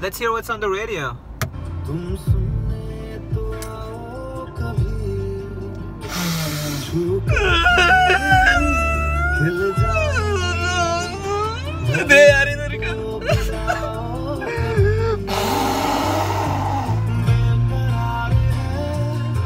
Let's hear what's on the radio.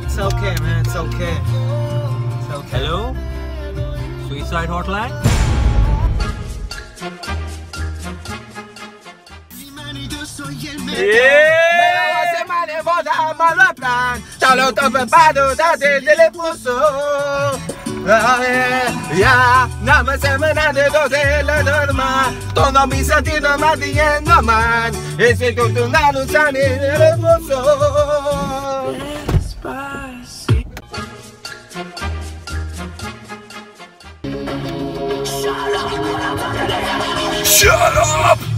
it's okay, man. It's okay. It's okay. Hello? Suicide hotline? Meia semana eu vou dar uma louca Talo tô preparado da telefuso Ya, na me semana de dos de la norma Todo mi sentido más bien no man Ese con tu nado sani telefuso Shut up! Shut up!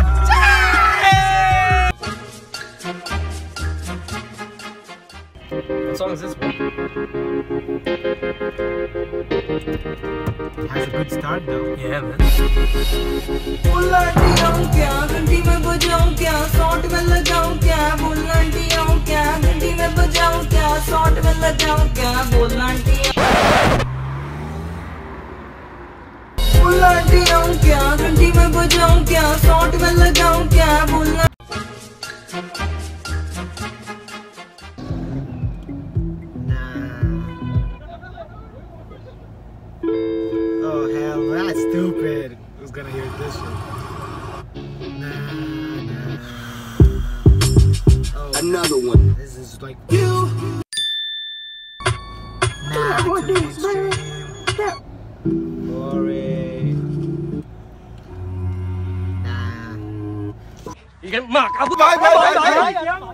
What song is this one? Has a good start though. Yeah, man. Who's this shit? Nah, nah. Oh, Another one. this is like you. Nah, too extreme. Boring. Nah. Mak, aku Bye, bye, bye, bye.